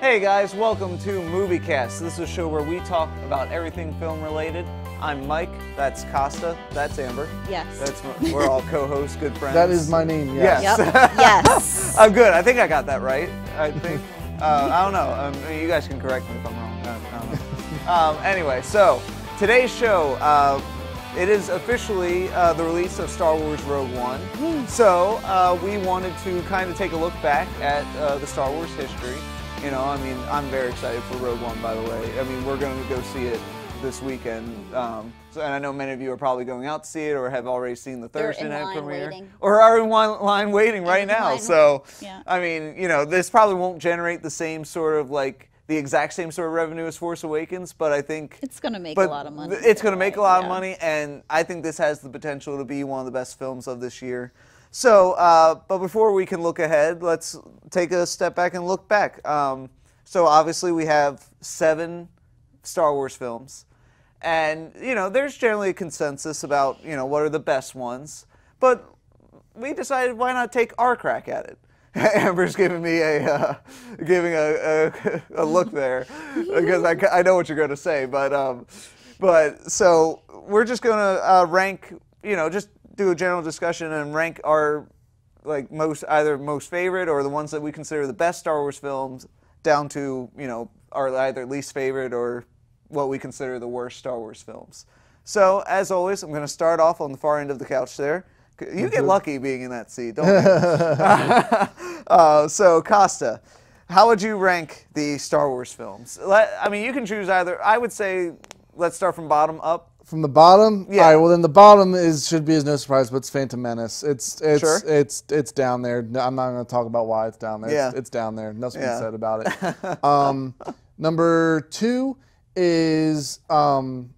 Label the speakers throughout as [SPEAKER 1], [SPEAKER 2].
[SPEAKER 1] Hey guys, welcome to MovieCast. This is a show where we talk about everything film related. I'm Mike. That's Costa. That's Amber.
[SPEAKER 2] Yes.
[SPEAKER 1] That's we're all co-hosts, good friends.
[SPEAKER 3] That is my name. Yes.
[SPEAKER 1] Yes.
[SPEAKER 2] Yep. yes.
[SPEAKER 1] I'm good. I think I got that right. I think. Uh, I don't know. Um, you guys can correct me if I'm wrong. I, I don't know. Um, anyway, so today's show, uh, it is officially uh, the release of Star Wars Rogue One. So uh, we wanted to kind of take a look back at uh, the Star Wars history. You know, I mean, I'm very excited for Rogue One. By the way, I mean we're going to go see it this weekend. Um, so, and I know many of you are probably going out to see it or have already seen the Thursday night premiere,
[SPEAKER 2] waiting.
[SPEAKER 1] or are in one line waiting right now. So,
[SPEAKER 2] Yeah.
[SPEAKER 1] I mean, you know, this probably won't generate the same sort of like the exact same sort of revenue as Force Awakens, but I think
[SPEAKER 2] It's gonna make a lot of money.
[SPEAKER 1] It's going to make a lot of money, and I think this has the potential to be one of the best films of this year. So, uh, but before we can look ahead, let's take a step back and look back. Um, so, obviously, we have seven Star Wars films, and you know, there's generally a consensus about you know what are the best ones, but we decided why not take our crack at it. Amber's giving me a uh, giving a, a, a look there because I, I know what you're going to say, but um, but so we're just going to uh, rank, you know, just do a general discussion and rank our like most either most favorite or the ones that we consider the best Star Wars films down to you know our either least favorite or what we consider the worst Star Wars films. So as always, I'm going to start off on the far end of the couch there. You get lucky being in that seat, don't you? uh, so Costa, how would you rank the Star Wars films? Let, I mean, you can choose either. I would say let's start from bottom up.
[SPEAKER 3] From the bottom.
[SPEAKER 1] Yeah.
[SPEAKER 3] All right. Well, then the bottom is should be as no surprise, but it's Phantom Menace. It's it's
[SPEAKER 1] Sure.
[SPEAKER 3] it's it's down there. No, I'm not going to talk about why it's down there.
[SPEAKER 1] Yeah.
[SPEAKER 3] it's down there. Nothing
[SPEAKER 1] Yeah.
[SPEAKER 3] said about it. um, number two is um,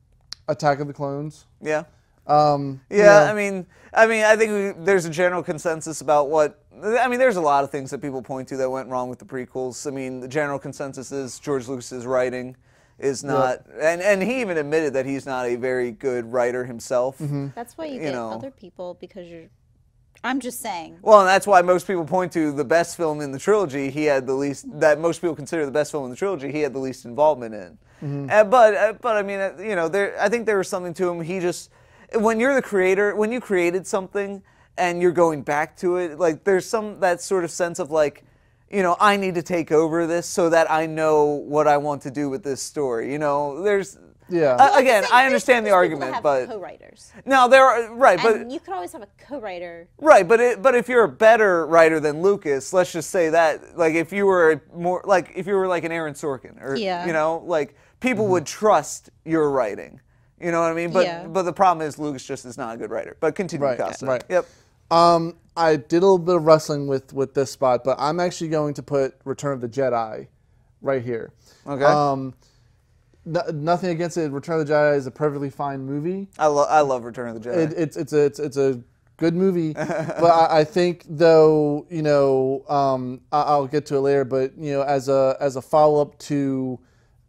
[SPEAKER 3] Attack of the Clones.
[SPEAKER 1] Yeah.
[SPEAKER 3] Um, you
[SPEAKER 1] Yeah,
[SPEAKER 3] know,
[SPEAKER 1] I mean, I mean, I think we, there's a general consensus about what. I mean, there's a lot of things that people point to that went wrong with the prequels. I mean, the general consensus is George Lucas's writing is not, and and he even admitted that he's not a very good writer himself.
[SPEAKER 3] Mm-hmm.
[SPEAKER 2] That's why you,
[SPEAKER 1] you
[SPEAKER 2] get
[SPEAKER 1] know.
[SPEAKER 2] other people because you're. I'm just saying.
[SPEAKER 1] Well, and that's why most people point to the best film in the trilogy. He had the least that most people consider the best film in the trilogy. He had the least involvement in. Uh, but uh, but I mean, uh, you know, there I think there was something to him. He just when you're the creator, when you created something and you're going back to it, like there's some that sort of sense of like. You know, I need to take over this so that I know what I want to do with this story. You know, there's
[SPEAKER 3] Yeah.
[SPEAKER 1] Uh, again,
[SPEAKER 2] Saying
[SPEAKER 1] I understand the
[SPEAKER 2] there's people that
[SPEAKER 1] argument,
[SPEAKER 2] have
[SPEAKER 1] but
[SPEAKER 2] co-writers.
[SPEAKER 1] no, there are right, but
[SPEAKER 2] and you could always have a co-writer.
[SPEAKER 1] Right, but it, but if you're a better writer than Lucas, let's just say that, like if you were a more like if you were like an Aaron Sorkin, or
[SPEAKER 2] Yeah.
[SPEAKER 1] you know, like people would trust your writing. You know what I mean? But
[SPEAKER 2] Yeah.
[SPEAKER 1] but the problem is Lucas just is not a good writer. But continue,
[SPEAKER 3] Right,
[SPEAKER 1] Costa.
[SPEAKER 3] right.
[SPEAKER 1] Yep.
[SPEAKER 3] Um, I did a little bit of wrestling with with this spot, but I'm actually going to put Return of the Jedi right here.
[SPEAKER 1] Okay.
[SPEAKER 3] Um, no, nothing against it. Return of the Jedi is a perfectly fine movie.
[SPEAKER 1] I love I love Return of the Jedi.
[SPEAKER 3] It, it's it's a it's, it's a good movie, but I, I think though you know um, I, I'll get to it later. But you know, as a as a follow up to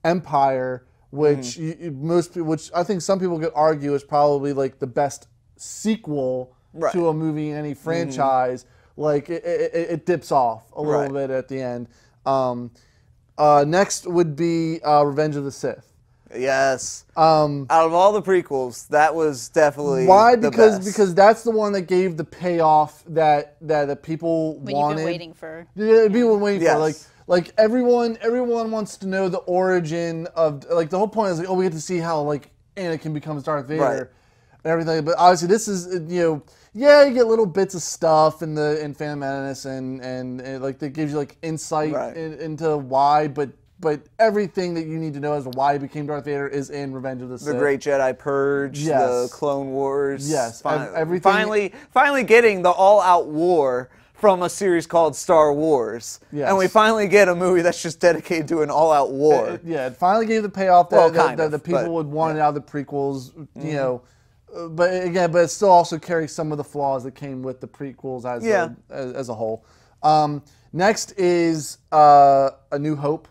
[SPEAKER 3] Empire, which you, you- most which I think some people could argue is probably like the best sequel
[SPEAKER 1] Right.
[SPEAKER 3] to a movie in any franchise. Like it, it, it- it dips off a little
[SPEAKER 1] Right.
[SPEAKER 3] bit at the end. Um, uh, next would be uh, Revenge of the Sith.
[SPEAKER 1] yes.
[SPEAKER 3] Um,
[SPEAKER 1] Out of all the prequels, that was definitely
[SPEAKER 3] Why?
[SPEAKER 1] the
[SPEAKER 3] Because
[SPEAKER 1] best.
[SPEAKER 3] because that's the one that gave the payoff that that the people
[SPEAKER 2] When
[SPEAKER 3] wanted.
[SPEAKER 2] you've been waiting for.
[SPEAKER 3] Yeah, people were waiting
[SPEAKER 1] Yes.
[SPEAKER 3] for like like everyone everyone wants to know the origin of like the whole point is like oh we get to see how like Anakin becomes Darth Vader
[SPEAKER 1] Right.
[SPEAKER 3] and everything. But obviously this is you know yeah you get little bits of stuff in the in Phantom Menace and and, and like that gives you like insight
[SPEAKER 1] Right.
[SPEAKER 3] in, into why but. But everything that you need to know as to why he became Darth Vader is in Revenge of the Sith.
[SPEAKER 1] the Great Jedi Purge,
[SPEAKER 3] yes.
[SPEAKER 1] the Clone Wars.
[SPEAKER 3] Yes,
[SPEAKER 1] Fin-
[SPEAKER 3] everything-
[SPEAKER 1] Finally, finally getting the all-out war from a series called Star Wars,
[SPEAKER 3] Yes.
[SPEAKER 1] and we finally get a movie that's just dedicated to an all-out war.
[SPEAKER 3] It- yeah, it finally gave the payoff that,
[SPEAKER 1] Well,
[SPEAKER 3] that,
[SPEAKER 1] of,
[SPEAKER 3] the people
[SPEAKER 1] but-
[SPEAKER 3] would want out of the prequels.
[SPEAKER 1] Mm-hmm.
[SPEAKER 3] You know, Uh, but again, but it still also carries some of the flaws that came with the prequels as
[SPEAKER 1] Yeah.
[SPEAKER 3] a, as, as a whole. Um, next is uh, A New Hope.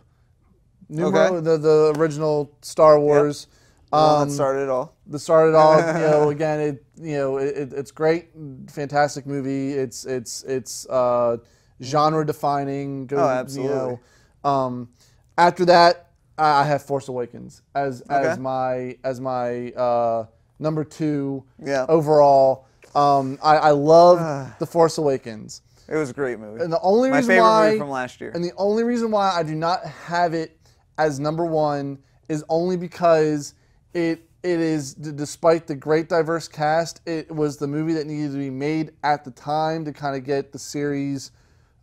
[SPEAKER 3] New
[SPEAKER 1] Okay.
[SPEAKER 3] Hope, the the original Star Wars.
[SPEAKER 1] One
[SPEAKER 3] Um,
[SPEAKER 1] that started it all.
[SPEAKER 3] the started all you know again it you know it, it- it's great fantastic movie it's it's it's uh genre defining
[SPEAKER 1] Oh, absolutely.
[SPEAKER 3] you know um After that, I I have Force Awakens as as my as my uh, number two
[SPEAKER 1] Yeah.
[SPEAKER 3] overall. Um, I, I love the Force Awakens,
[SPEAKER 1] It was a great movie.
[SPEAKER 3] and the only
[SPEAKER 1] My
[SPEAKER 3] reason
[SPEAKER 1] favorite
[SPEAKER 3] why
[SPEAKER 1] movie from last year.
[SPEAKER 3] and the only reason why I do not have it as number one is only because it it is despite the great diverse cast, it was the movie that needed to be made at the time to kind of get the series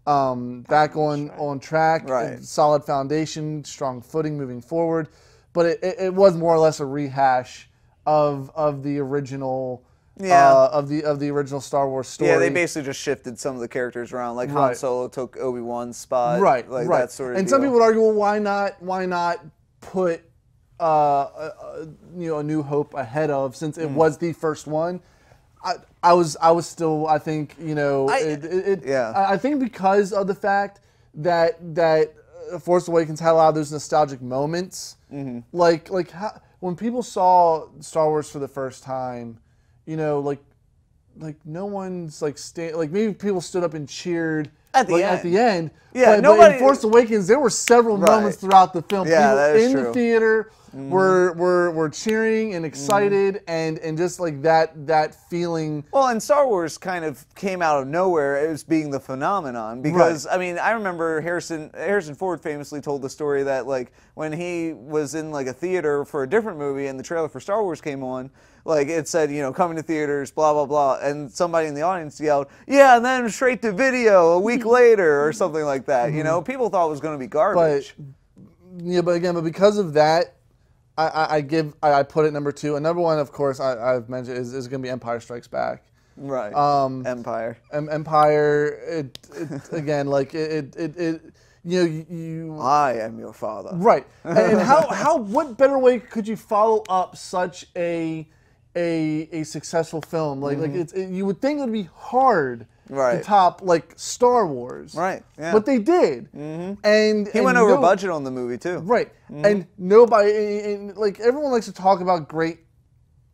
[SPEAKER 3] um, back on on track,
[SPEAKER 1] Right.
[SPEAKER 3] solid foundation, strong footing moving forward. But it, it, it was more or less a rehash of of the original.
[SPEAKER 1] Yeah.
[SPEAKER 3] Uh, of the of the original Star Wars story.
[SPEAKER 1] Yeah, they basically just shifted some of the characters around. Like Han Solo took Obi Wan's spot.
[SPEAKER 3] right,
[SPEAKER 1] like
[SPEAKER 3] right.
[SPEAKER 1] that sort of
[SPEAKER 3] and some people would argue, well, why not? Why not put uh, uh, you know a New Hope ahead of since
[SPEAKER 1] Mm.
[SPEAKER 3] it was the first one? I, I was I was still I think you know
[SPEAKER 1] I-
[SPEAKER 3] it, it, it-
[SPEAKER 1] yeah.
[SPEAKER 3] I, I think because of the fact that that uh, Force Awakens had a lot of those nostalgic moments,
[SPEAKER 1] Mm-hmm.
[SPEAKER 3] like like how, when people saw Star Wars for the first time, you know like like no one's like sta- like maybe people stood up and cheered
[SPEAKER 1] At the end.
[SPEAKER 3] at the end.
[SPEAKER 1] Yeah,
[SPEAKER 3] but, but in Force Awakens, there were several
[SPEAKER 1] Right.
[SPEAKER 3] moments throughout the film.
[SPEAKER 1] Yeah,
[SPEAKER 3] People
[SPEAKER 1] that is
[SPEAKER 3] in
[SPEAKER 1] true.
[SPEAKER 3] the theater mm-hmm. were, were were cheering and mm-hmm. excited, and and just like that that feeling.
[SPEAKER 1] Well, and Star Wars kind of came out of nowhere as being the phenomenon because I mean I remember Harrison Harrison Ford famously told the story that like when he was in like a theater for a different movie and the trailer for Star Wars came on, like it said you know coming to theaters blah blah blah and somebody in the audience yelled yeah and then straight to video a week later or something like that. You know people thought it was going to be garbage.
[SPEAKER 3] Yeah, but again, but because of that, I, I, I give I, I put it number two, and number one, of course, I, I've mentioned is, is going to be Empire Strikes Back.
[SPEAKER 1] right.
[SPEAKER 3] Um,
[SPEAKER 1] Empire.
[SPEAKER 3] Em- Empire, it, it again, like it, it, it, it you know, you, you
[SPEAKER 1] I am your father.
[SPEAKER 3] Right. And how, how what better way could you follow up such a a, a successful film? Like like it's it, you would think it would be hard
[SPEAKER 1] Mm-hmm. Right.
[SPEAKER 3] to top like Star Wars.
[SPEAKER 1] Right, yeah.
[SPEAKER 3] But they did. Mm-hmm. And
[SPEAKER 1] He went over budget Mm-hmm. on the movie too.
[SPEAKER 3] Right. And nobody and, like everyone likes to talk about great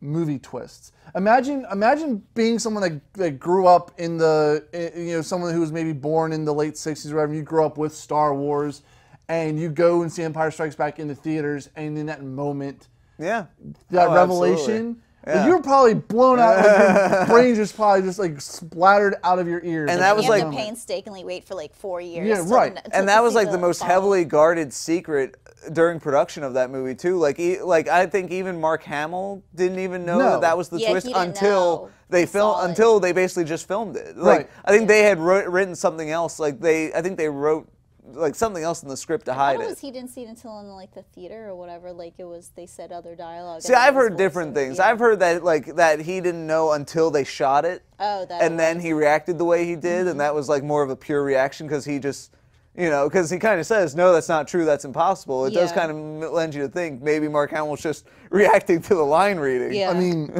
[SPEAKER 3] movie twists. Imagine imagine being someone that, that grew up in the you know someone who was maybe born in the late 60s or whatever you grew up with Star Wars and you go and see Empire Strikes Back in the theaters and in that moment
[SPEAKER 1] Yeah.
[SPEAKER 3] that
[SPEAKER 1] Oh,
[SPEAKER 3] revelation
[SPEAKER 1] absolutely.
[SPEAKER 3] Like, you were probably blown out like your brain just probably just like splattered out of your ears
[SPEAKER 1] And that was
[SPEAKER 2] you have
[SPEAKER 1] like-
[SPEAKER 2] to painstakingly wait for like four years.
[SPEAKER 3] Yeah,
[SPEAKER 2] to-
[SPEAKER 3] right.
[SPEAKER 2] to
[SPEAKER 1] and that was like the most
[SPEAKER 2] follow-
[SPEAKER 1] heavily guarded secret during production of that movie too. Like, e- like I think even Mark Hamill didn't even know
[SPEAKER 3] No.
[SPEAKER 1] that that was the
[SPEAKER 2] Yeah,
[SPEAKER 1] twist until
[SPEAKER 2] know.
[SPEAKER 1] they
[SPEAKER 2] He
[SPEAKER 1] film
[SPEAKER 2] saw it.
[SPEAKER 1] until they basically just filmed it. Like,
[SPEAKER 3] Right.
[SPEAKER 1] I think they had wrote, written something else. Like they, I think they wrote like something else in the script to hide
[SPEAKER 2] thought it
[SPEAKER 1] it.
[SPEAKER 2] was he didn't see it until in like the theater or whatever. Like it was, they said other dialogue.
[SPEAKER 1] See, I've heard different things.
[SPEAKER 2] yeah.
[SPEAKER 1] I've heard that like that he didn't know until they shot it.
[SPEAKER 2] Oh, that
[SPEAKER 1] and then he reacted the way he did, and mm-hmm. that was like more of a pure reaction because he just, you know, because he kind of says, "No, that's not true. That's impossible." It does kind of lend you to think maybe Mark Hamill's just reacting to the line reading.
[SPEAKER 2] Yeah.
[SPEAKER 3] I mean,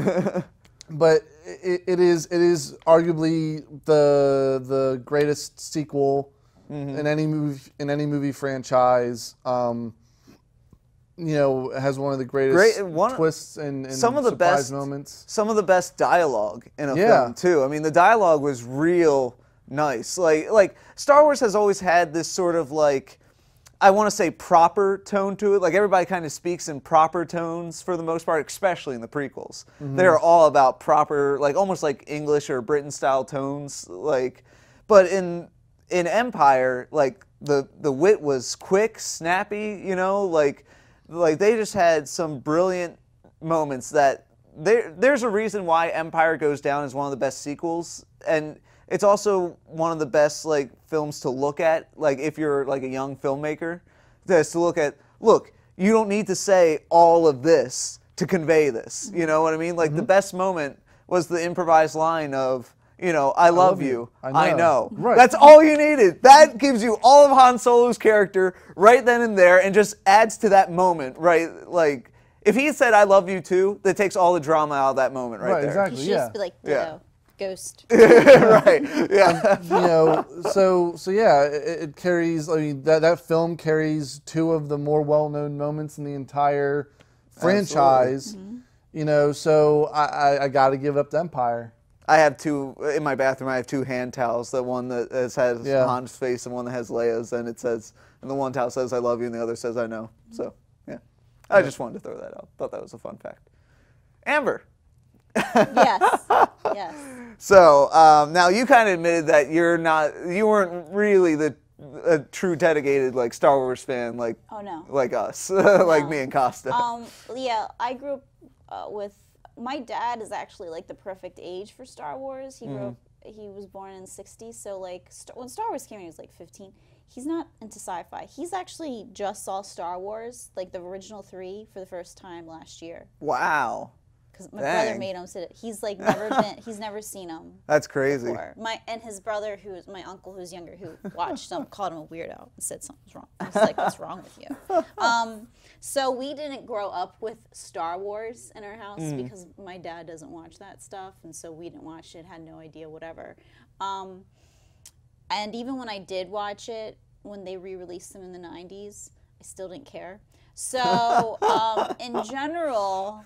[SPEAKER 3] but it, it is it is arguably the the greatest sequel
[SPEAKER 1] Mm-hmm.
[SPEAKER 3] in any movie in any movie franchise. Um, you know, has one of the greatest
[SPEAKER 1] Great- one-
[SPEAKER 3] twists and, and
[SPEAKER 1] some of the
[SPEAKER 3] surprise
[SPEAKER 1] best
[SPEAKER 3] moments.
[SPEAKER 1] some of the best dialogue in a
[SPEAKER 3] Yeah.
[SPEAKER 1] film too. I mean, the dialogue was real nice. Like like Star Wars has always had this sort of like I want to say proper tone to it. Like everybody kind of speaks in proper tones for the most part, especially in the prequels. They're all about proper, like almost like English or Britain style tones. Like, but in in Empire, like the the wit was quick, snappy. You know, like like they just had some brilliant moments that there there's a reason why Empire goes down as one of the best sequels. And it's also one of the best like films to look at like if you're like a young filmmaker just to look at look you don't need to say all of this to convey this. You know what I mean? Like the mm-hmm. best moment was the improvised line of you know I love,
[SPEAKER 3] love you.
[SPEAKER 1] you,
[SPEAKER 3] I
[SPEAKER 1] I
[SPEAKER 3] know."
[SPEAKER 1] know,
[SPEAKER 3] Right.
[SPEAKER 1] that's all you needed that gives you all of Han Solo's character right then and there and just adds to that moment right like if he said I love you too that takes all the drama out of that moment right,
[SPEAKER 3] Right,
[SPEAKER 1] there
[SPEAKER 3] exactly.
[SPEAKER 2] You should
[SPEAKER 3] yeah.
[SPEAKER 2] just be like,
[SPEAKER 1] Yeah.
[SPEAKER 2] Ditto, ghost.
[SPEAKER 1] right yeah
[SPEAKER 3] you know, so so yeah, it, it carries. I mean, that that film carries two of the more well-known moments in the entire franchise. Mm-hmm. You know, so I, I, I got to give up the Empire.
[SPEAKER 1] I have two in my bathroom. I have two hand towels. The one that has, has
[SPEAKER 3] Yeah.
[SPEAKER 1] Han's face and one that has Leia's, and it says and the one towel says "I love you" and the other says "I know." So yeah, I just wanted to throw that out. Thought that was a fun fact. Amber.
[SPEAKER 2] yes. Yes.
[SPEAKER 1] So um, now you kind of admitted that you're not, you weren't really the a true dedicated like Star Wars fan like
[SPEAKER 2] Oh no.
[SPEAKER 1] like us, like
[SPEAKER 2] No.
[SPEAKER 1] me and Costa.
[SPEAKER 2] Um, yeah, I grew up uh, with my dad is actually like the perfect age for Star Wars. He grew up, he was born in the 60s, so like Star, when Star Wars came out, he was like 15. He's not into sci-fi. He's actually just saw Star Wars, like the original three, for the first time last year.
[SPEAKER 1] wow,
[SPEAKER 2] Because my brother made him sit. He's like never been. He's never seen them.
[SPEAKER 1] that's crazy.
[SPEAKER 2] before. My and his brother, who's my uncle, who's younger, who watched them, called him a weirdo and said something's wrong. I was like, "What's wrong with you?" Um, so we didn't grow up with Star Wars in our house because my dad doesn't watch that stuff, and so we didn't watch it. Had no idea, whatever. Um, and even when I did watch it, when they re-released them in the '90s, I still didn't care. So um, in general,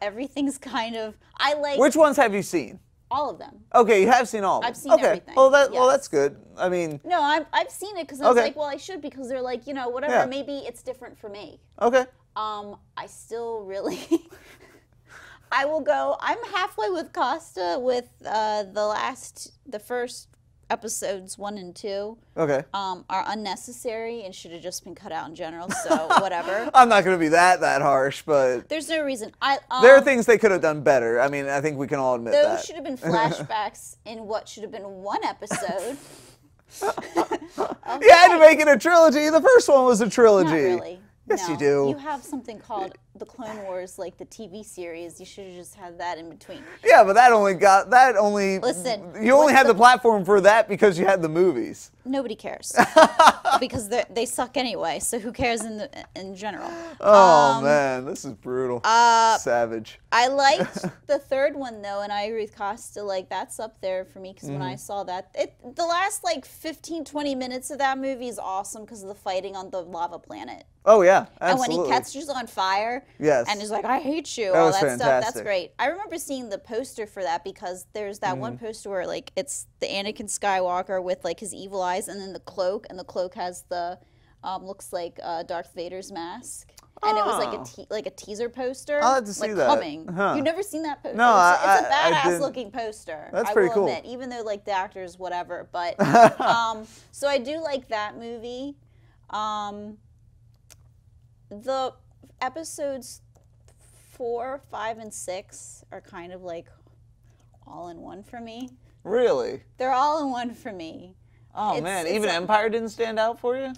[SPEAKER 2] everything's kind of I like
[SPEAKER 1] Which ones have you seen?
[SPEAKER 2] All of them.
[SPEAKER 1] Okay, you have seen all. Of
[SPEAKER 2] I've
[SPEAKER 1] them.
[SPEAKER 2] seen
[SPEAKER 1] okay.
[SPEAKER 2] everything,
[SPEAKER 1] Well, that well that's good. I mean,
[SPEAKER 2] No, I've, I've seen it because I was
[SPEAKER 1] Okay.
[SPEAKER 2] like, well, I should because they're like, you know, whatever.
[SPEAKER 1] Yeah.
[SPEAKER 2] Maybe it's different for me.
[SPEAKER 1] okay.
[SPEAKER 2] Um, I still really, I will go. I'm halfway with Costa with uh, the last, the first episodes one and two.
[SPEAKER 1] Okay.
[SPEAKER 2] Um, are unnecessary and should have just been cut out in general. So whatever.
[SPEAKER 1] I'm not going to be that that harsh, but
[SPEAKER 2] There's no reason. I um,
[SPEAKER 1] there are things they could have done better. I mean, I think we can all admit that.
[SPEAKER 2] Those
[SPEAKER 1] that.
[SPEAKER 2] should have been flashbacks in what should have been one episode.
[SPEAKER 1] You had to make it a trilogy. The first one was a trilogy.
[SPEAKER 2] Not really.
[SPEAKER 1] Yes, you do.
[SPEAKER 2] You have something called the Clone Wars, like the TV series. You should have just had that in between.
[SPEAKER 1] Yeah, but that only got that only.
[SPEAKER 2] Listen,
[SPEAKER 1] you only had the,
[SPEAKER 2] the-
[SPEAKER 1] platform for that because you had the movies.
[SPEAKER 2] Nobody cares because they they suck anyway. So who cares in the in general?
[SPEAKER 1] Oh man, this is brutal.
[SPEAKER 2] uh,
[SPEAKER 1] Savage.
[SPEAKER 2] I liked the third one though, and I agree with Costa. Like that's up there for me because when
[SPEAKER 1] Mm-hmm.
[SPEAKER 2] I saw that, it the last like 15, 20 minutes of that movie is awesome because of the fighting on the lava planet.
[SPEAKER 1] Oh yeah, absolutely.
[SPEAKER 2] And when he catches on fire,
[SPEAKER 1] Yes.
[SPEAKER 2] and he's like, "I hate you,"
[SPEAKER 1] That
[SPEAKER 2] all
[SPEAKER 1] was
[SPEAKER 2] that stuff. That's great. I remember seeing the poster for that because there's that
[SPEAKER 1] Mm-hmm.
[SPEAKER 2] one poster where like it's the Anakin Skywalker with like his evil eyes, and then the cloak, and the cloak has the um, looks like uh, Darth Vader's mask. And it was like
[SPEAKER 1] Oh.
[SPEAKER 2] a te- like a teaser poster,
[SPEAKER 1] I'll have to see
[SPEAKER 2] like
[SPEAKER 1] that.
[SPEAKER 2] coming.
[SPEAKER 1] Huh.
[SPEAKER 2] You've never seen that poster?
[SPEAKER 1] No,
[SPEAKER 2] it's,
[SPEAKER 1] I-
[SPEAKER 2] it's a badass looking poster.
[SPEAKER 1] That's
[SPEAKER 2] I
[SPEAKER 1] pretty
[SPEAKER 2] will
[SPEAKER 1] cool.
[SPEAKER 2] admit, even though like the actors, whatever. But um, so I do like that movie. Um, the episodes four, five, and six are kind of like all in one for me.
[SPEAKER 1] really?
[SPEAKER 2] They're all in one for me.
[SPEAKER 1] Oh
[SPEAKER 2] It's-
[SPEAKER 1] man,
[SPEAKER 2] it's
[SPEAKER 1] even
[SPEAKER 2] a-
[SPEAKER 1] Empire didn't stand out for you.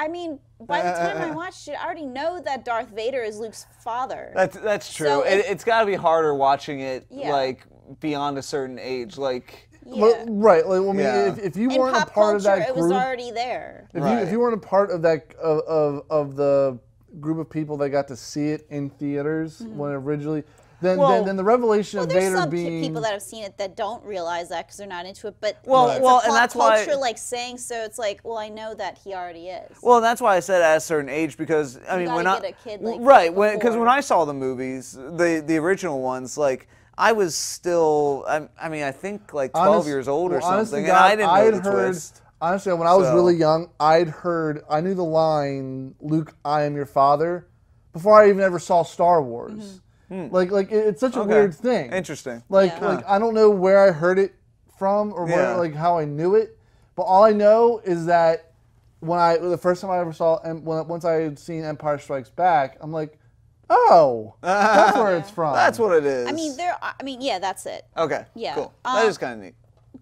[SPEAKER 2] I mean, by the uh, uh, time I uh, watched it, I already know that Darth Vader is Luke's father.
[SPEAKER 1] That's that's true.
[SPEAKER 2] So
[SPEAKER 1] it,
[SPEAKER 2] it-
[SPEAKER 1] it's got to be harder watching it
[SPEAKER 2] Yeah.
[SPEAKER 1] like beyond a certain age. Like
[SPEAKER 2] yeah.
[SPEAKER 3] Well, right. Like, I mean,
[SPEAKER 1] Yeah.
[SPEAKER 3] if, if you
[SPEAKER 2] in
[SPEAKER 3] weren't a part
[SPEAKER 2] culture,
[SPEAKER 3] of that group,
[SPEAKER 2] it was already there.
[SPEAKER 3] if you if you weren't a part of that of, of of the group of people that got to see it in theaters hmm. when originally, then,
[SPEAKER 1] Well-
[SPEAKER 3] then then the revelation
[SPEAKER 2] Well,
[SPEAKER 3] of
[SPEAKER 2] there's
[SPEAKER 3] Vader
[SPEAKER 2] some pe-
[SPEAKER 3] being
[SPEAKER 2] people that have seen it that don't realize that because they're not into it. But
[SPEAKER 1] Well-
[SPEAKER 2] it's
[SPEAKER 1] well,
[SPEAKER 2] a
[SPEAKER 1] and
[SPEAKER 2] pop
[SPEAKER 1] that's why-
[SPEAKER 2] culture like saying so. It's like, well, I know that he already is.
[SPEAKER 1] Well, that's why I said at a certain age because I mean
[SPEAKER 2] gotta
[SPEAKER 1] when I
[SPEAKER 2] get a kid, like,
[SPEAKER 1] right because
[SPEAKER 2] before.
[SPEAKER 1] when I saw the movies, the the original ones, like I was still I, I mean I think like twelve
[SPEAKER 3] Honest-
[SPEAKER 1] years old or
[SPEAKER 3] well, honest to
[SPEAKER 1] something,
[SPEAKER 3] God,
[SPEAKER 1] and I didn't know
[SPEAKER 3] I'd
[SPEAKER 1] the
[SPEAKER 3] heard,
[SPEAKER 1] twist.
[SPEAKER 3] Honestly, when I was
[SPEAKER 1] So-
[SPEAKER 3] really young, I'd heard, I knew the line, "Luke, I am your father," before I even ever saw Star Wars. Like, like it's such a
[SPEAKER 1] Hmm. Okay.
[SPEAKER 3] weird thing.
[SPEAKER 1] Interesting.
[SPEAKER 3] Like,
[SPEAKER 2] Yeah.
[SPEAKER 3] like I don't know where I heard it from or where,
[SPEAKER 1] Yeah.
[SPEAKER 3] like how I knew it, but all I know is that when I the first time I ever saw, and when once I had seen Empire Strikes Back, I'm like, oh, that's where it's from.
[SPEAKER 1] That's what it is.
[SPEAKER 2] I mean, there. I mean, yeah, that's it.
[SPEAKER 1] Okay.
[SPEAKER 2] Yeah,
[SPEAKER 1] Cool.
[SPEAKER 2] um,
[SPEAKER 1] that is kind of neat.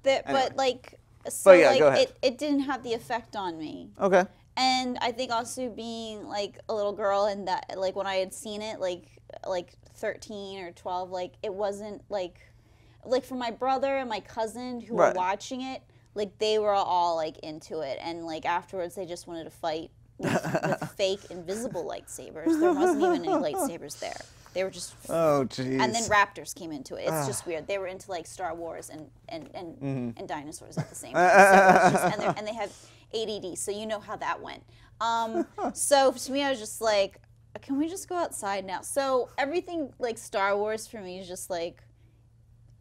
[SPEAKER 2] That,
[SPEAKER 1] Anyway.
[SPEAKER 2] But like, so
[SPEAKER 1] yeah,
[SPEAKER 2] like
[SPEAKER 1] go ahead.
[SPEAKER 2] it, it didn't have the effect on me.
[SPEAKER 1] Okay.
[SPEAKER 2] and I think also being like a little girl and that like when I had seen it like like 13 or 12 like it wasn't like like for my brother and my cousin who
[SPEAKER 1] Right.
[SPEAKER 2] were watching it like they were all like into it and like afterwards they just wanted to fight with, with fake invisible lightsabers there wasn't even any lightsabers there they were just
[SPEAKER 1] Oh jeez.
[SPEAKER 2] and then raptors came into it. It's just weird. They were into like Star Wars and and and,
[SPEAKER 1] Mm-hmm.
[SPEAKER 2] and dinosaurs at the same time. So just, and, and they have ADD, so you know how that went. Um, so to me, I was just like, can we just go outside now? So everything like Star Wars for me is just like.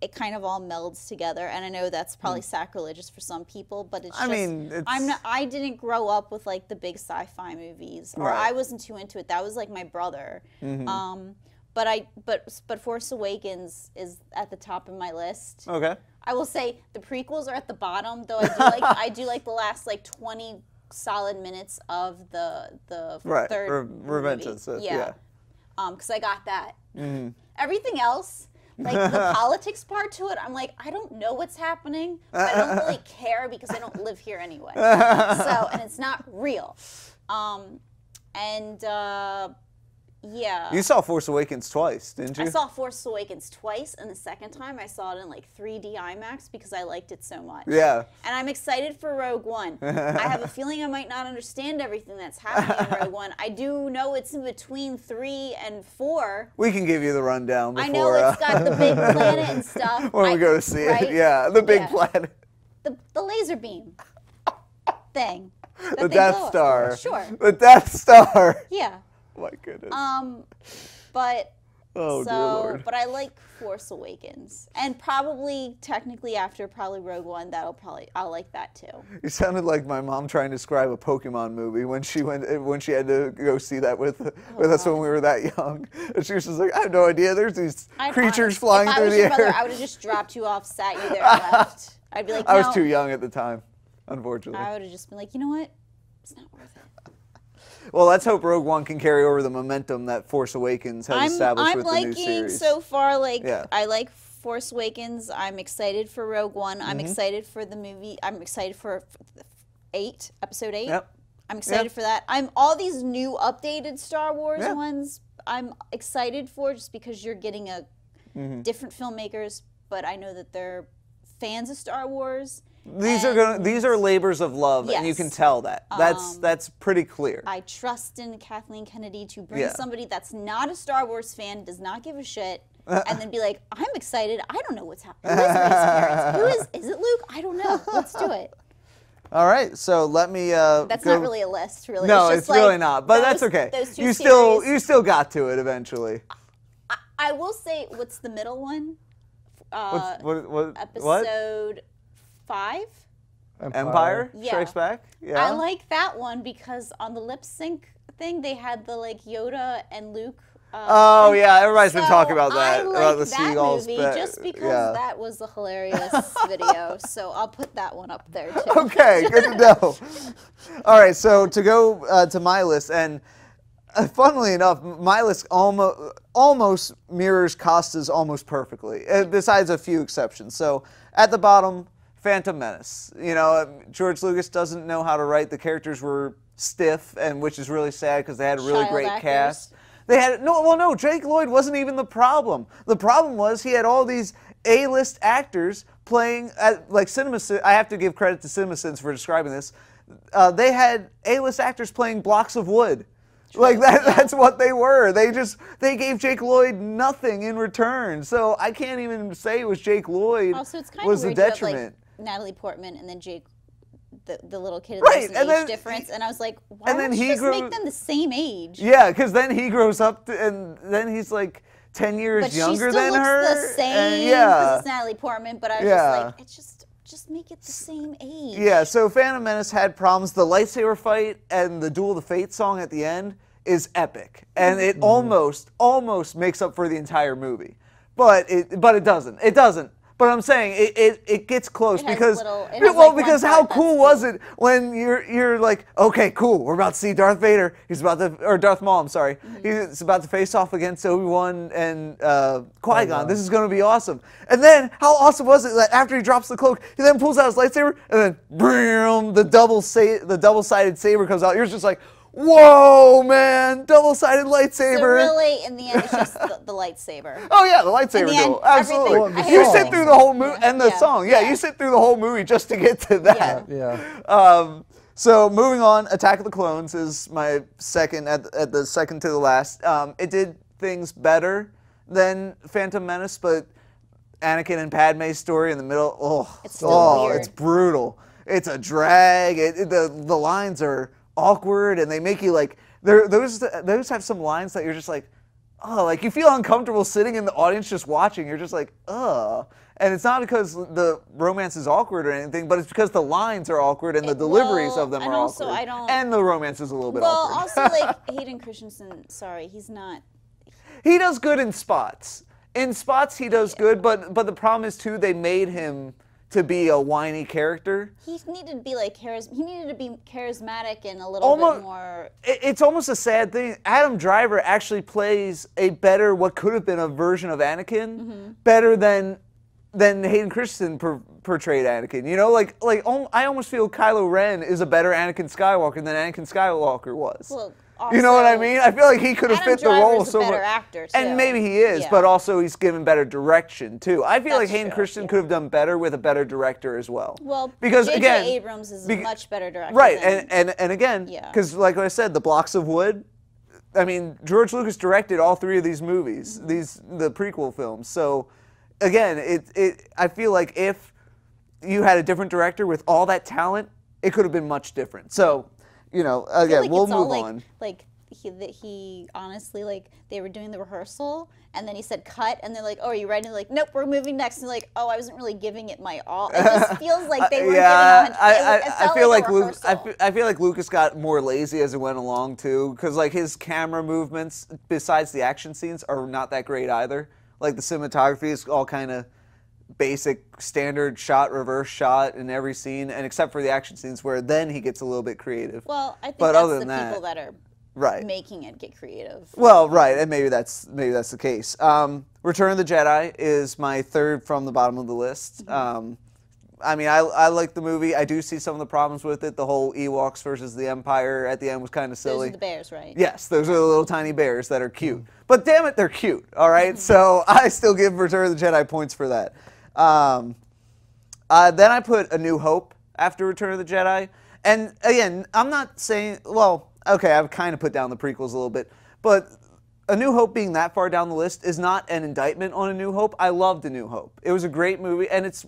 [SPEAKER 2] it kind of all melds together. And I know that's probably sacrilegious for some people, but it's
[SPEAKER 1] Hmm. I
[SPEAKER 2] just
[SPEAKER 1] mean, it's-
[SPEAKER 2] I'm not. I didn't grow up with like the big sci-fi movies, or
[SPEAKER 1] Right. Mm-hmm.
[SPEAKER 2] I wasn't too into it. That was like my brother. Um, but I but but Force Awakens is at the top of my list.
[SPEAKER 1] Okay.
[SPEAKER 2] I will say the prequels are at the bottom, though. I do like I do like the last like twenty solid minutes of the the
[SPEAKER 1] Right.
[SPEAKER 2] third
[SPEAKER 1] Re- Revenge
[SPEAKER 2] movie.
[SPEAKER 1] Sith,
[SPEAKER 2] Yeah,
[SPEAKER 1] yeah.
[SPEAKER 2] Um, because I got that. Everything else, like the politics part to it, I'm like I don't know what's happening. But I don't really care because I don't live here anyway. so and it's not real. Um, and uh, yeah.
[SPEAKER 1] You saw Force Awakens twice, didn't you?
[SPEAKER 2] I saw Force Awakens twice, and the second time I saw it in like 3D IMAX because I liked it so much.
[SPEAKER 1] Yeah.
[SPEAKER 2] And I'm excited for Rogue One. I have a feeling I might not understand everything that's happening in Rogue One. I do know it's in between three and four.
[SPEAKER 1] We can give you the rundown before
[SPEAKER 2] I know it's
[SPEAKER 1] uh,
[SPEAKER 2] got the big planet and stuff.
[SPEAKER 1] when
[SPEAKER 2] I-
[SPEAKER 1] we go to see
[SPEAKER 2] right?
[SPEAKER 1] it. Yeah, the big
[SPEAKER 2] Yeah.
[SPEAKER 1] planet,
[SPEAKER 2] The, the laser beam thing.
[SPEAKER 1] the Death. Star.
[SPEAKER 2] Sure.
[SPEAKER 1] The Death Star.
[SPEAKER 2] Yeah.
[SPEAKER 1] My goodness.
[SPEAKER 2] Um, but
[SPEAKER 1] oh
[SPEAKER 2] so, but I like Force Awakens, and probably technically after probably Rogue One, that'll probably I'll like that too.
[SPEAKER 1] You sounded like my mom trying to describe a Pokemon movie when she went when she had to go see that with with us when we were that young. And she was just like, I have no idea. There's these
[SPEAKER 2] I'd
[SPEAKER 1] creatures flying
[SPEAKER 2] I
[SPEAKER 1] through
[SPEAKER 2] was
[SPEAKER 1] the
[SPEAKER 2] your brother,
[SPEAKER 1] air.
[SPEAKER 2] I would have just dropped you off, sat you there, and left. I'd be like,
[SPEAKER 1] I was too young at the time, unfortunately.
[SPEAKER 2] I would have just been like, you know what? It's not worth it.
[SPEAKER 1] Well, let's hope Rogue One can carry over the momentum that Force Awakens has
[SPEAKER 2] I'm
[SPEAKER 1] established
[SPEAKER 2] I'm
[SPEAKER 1] with the new
[SPEAKER 2] liking
[SPEAKER 1] series.
[SPEAKER 2] so far. Like
[SPEAKER 1] Yeah.
[SPEAKER 2] I like Force Awakens. I'm excited for Rogue One. I'm
[SPEAKER 1] Mm-hmm.
[SPEAKER 2] excited for the movie. I'm excited for eight, episode eight.
[SPEAKER 1] Yep.
[SPEAKER 2] I'm excited for that. I'm all these new updated Star Wars
[SPEAKER 1] Yeah.
[SPEAKER 2] ones. I'm excited for just because you're getting a
[SPEAKER 1] Mm-hmm.
[SPEAKER 2] different filmmakers, but I know that they're fans of Star Wars.
[SPEAKER 1] These are gonna these are labors of love, and you can tell that. That's
[SPEAKER 2] Um,
[SPEAKER 1] that's pretty clear.
[SPEAKER 2] I trust in Kathleen Kennedy to bring
[SPEAKER 1] Yeah.
[SPEAKER 2] somebody that's not a Star Wars fan, does not give a shit, and then be like, "I'm excited. I don't know what's happening. Who is Rey's parents? Who is? Is it Luke? I don't know. Let's do it."
[SPEAKER 1] All right, so let me. Uh,
[SPEAKER 2] That's
[SPEAKER 1] go-
[SPEAKER 2] not really a list, really.
[SPEAKER 1] No,
[SPEAKER 2] just
[SPEAKER 1] it's
[SPEAKER 2] like
[SPEAKER 1] really not. But that's okay.
[SPEAKER 2] Those two
[SPEAKER 1] you still you still got to it eventually.
[SPEAKER 2] I will say, what's the middle one? Uh,
[SPEAKER 1] what what?
[SPEAKER 2] episode five.
[SPEAKER 1] Empire
[SPEAKER 2] Yeah.
[SPEAKER 1] Strikes Back. Yeah.
[SPEAKER 2] I like that one because on the lip sync thing, they had the like Yoda and Luke. Uh,
[SPEAKER 1] Oh yeah, everybody's been talking about that.
[SPEAKER 2] I
[SPEAKER 1] that
[SPEAKER 2] like
[SPEAKER 1] about the
[SPEAKER 2] that
[SPEAKER 1] seagulls.
[SPEAKER 2] movie
[SPEAKER 1] but-
[SPEAKER 2] just because
[SPEAKER 1] yeah.
[SPEAKER 2] that was a hilarious video. So I'll put that one up there too.
[SPEAKER 1] Okay, good to know. All right, so to go uh, to my list, and uh, funnily enough, my list almost almost mirrors Costa's almost perfectly, uh, besides a few exceptions. So at the bottom, Phantom Menace. You know, George Lucas doesn't know how to write. The characters were stiff, and which is really sad because they had a really
[SPEAKER 2] Child
[SPEAKER 1] great
[SPEAKER 2] actors.
[SPEAKER 1] cast. They had no, well, no. Jake Lloyd wasn't even the problem. The problem was he had all these A-list actors playing at like Cinema. I have to give credit to CinemaSins for describing this. Uh, they had A-list actors playing blocks of wood. Like that, that's what they were. They just they gave Jake Lloyd nothing in return. So I can't even say it was Jake Lloyd
[SPEAKER 2] Also, it's kind
[SPEAKER 1] was
[SPEAKER 2] of
[SPEAKER 1] the detriment.
[SPEAKER 2] like Natalie Portman and then Jake, the, the little kid.
[SPEAKER 1] Right,
[SPEAKER 2] There's an
[SPEAKER 1] and
[SPEAKER 2] age
[SPEAKER 1] then-
[SPEAKER 2] difference, and I was like, why
[SPEAKER 1] and then he
[SPEAKER 2] just make them the same age?
[SPEAKER 1] yeah, because then he grows up to, and then he's like ten years
[SPEAKER 2] but
[SPEAKER 1] younger than her.
[SPEAKER 2] the same.
[SPEAKER 1] and yeah,
[SPEAKER 2] it's Natalie Portman, but I was
[SPEAKER 1] Yeah.
[SPEAKER 2] just like, it's just just make it the same age.
[SPEAKER 1] Yeah, so Phantom Menace had problems. The lightsaber fight and the Duel of the Fate song at the end is epic, and it
[SPEAKER 2] Mm-hmm.
[SPEAKER 1] almost almost makes up for the entire movie, but it but it doesn't. It doesn't. But I'm saying it, it, it gets close
[SPEAKER 2] It
[SPEAKER 1] because
[SPEAKER 2] little- it has,
[SPEAKER 1] well
[SPEAKER 2] like,
[SPEAKER 1] because how cool was it when you're you're like okay cool we're about to see Darth Vader. He's about to or Darth Maul I'm sorry.
[SPEAKER 2] Mm-hmm.
[SPEAKER 1] he's about to face off against Obi Wan and uh, Qui Gon this is going to be awesome. And then how awesome was it that after he drops the cloak he then pulls out his lightsaber and then boom the double sa- the double sided saber comes out. You're just like whoa man double sided lightsaber
[SPEAKER 2] So really, in the end, it's just the, the lightsaber.
[SPEAKER 1] Oh yeah, the lightsaber
[SPEAKER 2] the end,
[SPEAKER 1] duel. Absolutely. You sit through the whole movie
[SPEAKER 2] Yeah.
[SPEAKER 1] and the
[SPEAKER 2] Yeah.
[SPEAKER 1] song. Yeah,
[SPEAKER 2] Yeah.
[SPEAKER 1] you sit through the whole movie just to get to that.
[SPEAKER 2] Yeah.
[SPEAKER 3] Yeah.
[SPEAKER 1] Um, so moving on, Attack of the Clones is my second at, at the second to the last. Um, it did things better than Phantom Menace, but Anakin and Padme's story in the middle, oh,
[SPEAKER 2] It's still
[SPEAKER 1] oh,
[SPEAKER 2] weird.
[SPEAKER 1] it's brutal. It's a drag. It, it- the the lines are awkward, and they make you like there. Those those have some lines that you're just like, oh, like you feel uncomfortable sitting in the audience just watching. You're just like, ugh. And it's not because the romance is awkward or anything, but it's because the lines are awkward and the deliveries
[SPEAKER 2] well,
[SPEAKER 1] of them
[SPEAKER 2] and
[SPEAKER 1] are
[SPEAKER 2] also
[SPEAKER 1] awkward.
[SPEAKER 2] I don't-
[SPEAKER 1] And the romance is a little bit awkward.
[SPEAKER 2] Well,
[SPEAKER 1] awkward.
[SPEAKER 2] also like Hayden Christensen. Sorry, he's not.
[SPEAKER 1] he does good in spots. In spots, he does good, but but the problem is too they made him to be a whiny character.
[SPEAKER 2] He needed to be like charis- He needed to be charismatic and a little
[SPEAKER 1] Almo-
[SPEAKER 2] bit more.
[SPEAKER 1] It's almost a sad thing. Adam Driver actually plays a better, what could have been a version of Anakin,
[SPEAKER 2] Mm-hmm.
[SPEAKER 1] better than than Hayden Christensen per, portrayed Anakin. You know, like like I almost feel Kylo Ren is a better Anakin Skywalker than Anakin Skywalker was.
[SPEAKER 2] Well,
[SPEAKER 1] you know what I mean? I feel like he could have fit the role so
[SPEAKER 2] better
[SPEAKER 1] much.
[SPEAKER 2] actor, too.
[SPEAKER 1] And maybe he is,
[SPEAKER 2] Yeah.
[SPEAKER 1] but also he's given better direction too. I feel like
[SPEAKER 2] That's
[SPEAKER 1] Hayden
[SPEAKER 2] true,
[SPEAKER 1] Christensen
[SPEAKER 2] yeah.
[SPEAKER 1] could have done better with a better director as well.
[SPEAKER 2] Well,
[SPEAKER 1] because
[SPEAKER 2] J.J.
[SPEAKER 1] again,
[SPEAKER 2] Abrams is a much better director.
[SPEAKER 1] Right,
[SPEAKER 2] than-
[SPEAKER 1] and, and and again,
[SPEAKER 2] Yeah.
[SPEAKER 1] because like I said, the blocks of wood. I mean, George Lucas directed all three of these movies,
[SPEAKER 2] Mm-hmm.
[SPEAKER 1] these the prequel films. So, again, it it I feel like if you had a different director with all that talent, it could have been much different. So, you know, again,
[SPEAKER 2] like
[SPEAKER 1] we'll move
[SPEAKER 2] all like,
[SPEAKER 1] on.
[SPEAKER 2] Like he, that he honestly like they were doing the rehearsal and then he said cut and they're like, oh, are you ready? And like, nope, we're moving next. And like, oh, I wasn't really giving it my all. It just feels like they uh, were
[SPEAKER 1] yeah,
[SPEAKER 2] giving.
[SPEAKER 1] I, I,
[SPEAKER 2] it, it
[SPEAKER 1] I feel
[SPEAKER 2] like,
[SPEAKER 1] like, Luke, I, feel, I feel like Lucas got more lazy as it went along too, because like his camera movements, besides the action scenes, are not that great either. Like the cinematography is all kind of basic, standard shot, reverse shot in every scene, and except for the action scenes where then he gets a little bit creative.
[SPEAKER 2] well, I think
[SPEAKER 1] but
[SPEAKER 2] that's
[SPEAKER 1] other
[SPEAKER 2] the
[SPEAKER 1] than
[SPEAKER 2] people
[SPEAKER 1] that-
[SPEAKER 2] that are
[SPEAKER 1] right.
[SPEAKER 2] making it get creative.
[SPEAKER 1] Well, right, and maybe that's maybe that's the case. Um, Return of the Jedi is my third from the bottom of the list.
[SPEAKER 2] Mm-hmm.
[SPEAKER 1] Um, I mean, I, I like the movie. I do see some of the problems with it. The whole Ewoks versus the Empire at the end was kind of
[SPEAKER 2] Those
[SPEAKER 1] silly.
[SPEAKER 2] are the bears, right?
[SPEAKER 1] Yes, those are the little tiny bears that are cute. But damn it, they're cute. All right, so I still give Return of the Jedi points for that. Um, uh, then I put A New Hope after Return of the Jedi. And again, I'm not saying, well, okay, I've kind of put down the prequels a little bit, but A New Hope being that far down the list is not an indictment on A New Hope. I loved A New Hope. It was a great movie, and it's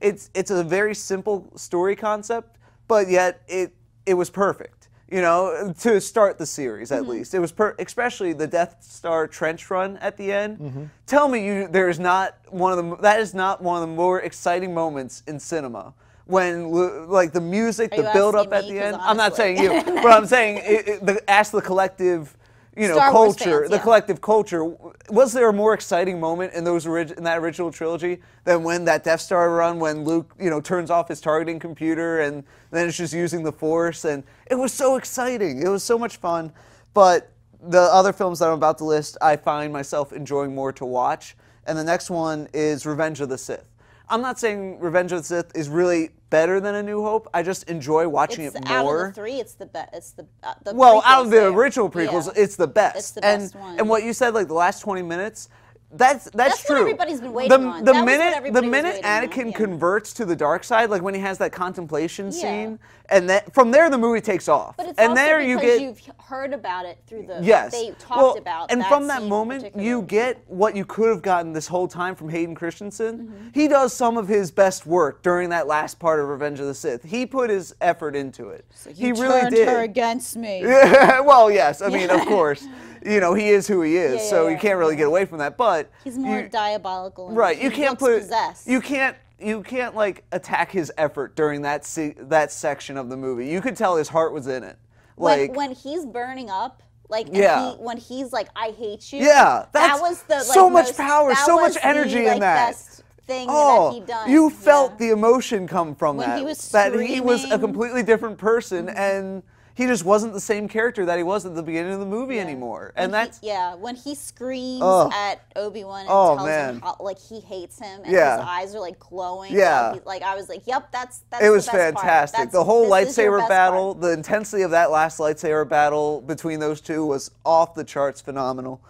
[SPEAKER 1] it's it's a very simple story concept, but yet it it was perfect. You know, to start the series at mm-hmm. least, it was per- especially the Death Star trench run at the end. Mm-hmm. Tell me, you there is not one of the that is not one of the more exciting moments in cinema when like the music,
[SPEAKER 2] Are
[SPEAKER 1] the build up at
[SPEAKER 2] me?
[SPEAKER 1] the
[SPEAKER 2] 'Cause
[SPEAKER 1] end. I'm not saying you, but I'm saying it, it, the, ask the collective. You know,
[SPEAKER 2] Star
[SPEAKER 1] culture,
[SPEAKER 2] fans,
[SPEAKER 1] the
[SPEAKER 2] yeah.
[SPEAKER 1] collective culture. Was there a more exciting moment in those in that original trilogy than when that Death Star run, when Luke, you know, turns off his targeting computer and then it's just using the Force, and it was so exciting. It was so much fun. But the other films that I'm about to list, I find myself enjoying more to watch. And the next one is Revenge of the Sith. I'm not saying Revenge of the Sith is really better than A New Hope. I just enjoy watching
[SPEAKER 2] It's
[SPEAKER 1] it
[SPEAKER 2] out of the three. It's the best. It's the uh, the.
[SPEAKER 1] Well, out of the
[SPEAKER 2] there.
[SPEAKER 1] original prequels,
[SPEAKER 2] Yeah.
[SPEAKER 1] it's the best.
[SPEAKER 2] It's the
[SPEAKER 1] and,
[SPEAKER 2] best one.
[SPEAKER 1] And what you said, like the last 20 minutes, that's that's,
[SPEAKER 2] That's
[SPEAKER 1] true.
[SPEAKER 2] what everybody's been waiting
[SPEAKER 1] the,
[SPEAKER 2] on.
[SPEAKER 1] The
[SPEAKER 2] That was what
[SPEAKER 1] minute the minute
[SPEAKER 2] waiting on,
[SPEAKER 1] Anakin
[SPEAKER 2] yeah.
[SPEAKER 1] converts to the dark side, like when he has that contemplation
[SPEAKER 2] Yeah.
[SPEAKER 1] scene, and that from there the movie takes off.
[SPEAKER 2] But it's
[SPEAKER 1] and
[SPEAKER 2] also
[SPEAKER 1] there
[SPEAKER 2] because
[SPEAKER 1] you get
[SPEAKER 2] you've heard about it through the.
[SPEAKER 1] Yes.
[SPEAKER 2] They talked
[SPEAKER 1] well,
[SPEAKER 2] about.
[SPEAKER 1] and
[SPEAKER 2] that
[SPEAKER 1] from that
[SPEAKER 2] scene
[SPEAKER 1] moment, you get what you could have gotten this whole time from Hayden Christensen.
[SPEAKER 2] Mm-hmm.
[SPEAKER 1] He does some of his best work during that last part of Revenge of the Sith. He put his effort into it. he
[SPEAKER 2] You
[SPEAKER 1] really
[SPEAKER 2] turned
[SPEAKER 1] did.
[SPEAKER 2] her against me.
[SPEAKER 1] well, yes. I mean, of course, you know he is who he is,
[SPEAKER 2] Yeah, yeah,
[SPEAKER 1] so you can't really get away from that. But
[SPEAKER 2] He's more
[SPEAKER 1] you-
[SPEAKER 2] diabolical.
[SPEAKER 1] right. You can't put
[SPEAKER 2] possessed.
[SPEAKER 1] you can't you can't like attack his effort during that se- that section of the movie. You could tell his heart was in it.
[SPEAKER 2] when,
[SPEAKER 1] Like
[SPEAKER 2] when he's burning up, like and
[SPEAKER 1] Yeah.
[SPEAKER 2] he, when he's like, "I hate you."
[SPEAKER 1] Yeah,
[SPEAKER 2] that was the like,
[SPEAKER 1] so much
[SPEAKER 2] most-
[SPEAKER 1] power, so much
[SPEAKER 2] was the,
[SPEAKER 1] energy in
[SPEAKER 2] like,
[SPEAKER 1] that.
[SPEAKER 2] Best thing
[SPEAKER 1] Oh,
[SPEAKER 2] that
[SPEAKER 1] you felt
[SPEAKER 2] yeah.
[SPEAKER 1] the emotion come from
[SPEAKER 2] When
[SPEAKER 1] that.
[SPEAKER 2] he was
[SPEAKER 1] that he was a completely different person, mm-hmm. and he just wasn't the same character that he was at the beginning of the movie anymore. And
[SPEAKER 2] When he-
[SPEAKER 1] that's
[SPEAKER 2] yeah, when he screams
[SPEAKER 1] Ugh.
[SPEAKER 2] at Obi Wan and
[SPEAKER 1] Oh,
[SPEAKER 2] tells
[SPEAKER 1] man.
[SPEAKER 2] him how like he hates him and
[SPEAKER 1] Yeah.
[SPEAKER 2] his eyes are like glowing.
[SPEAKER 1] Yeah.
[SPEAKER 2] he- like I was like, "Yep, that's that's."
[SPEAKER 1] it was fantastic. The whole
[SPEAKER 2] this is your
[SPEAKER 1] lightsaber battle,
[SPEAKER 2] part.
[SPEAKER 1] the intensity of that last lightsaber battle between those two was off the charts phenomenal.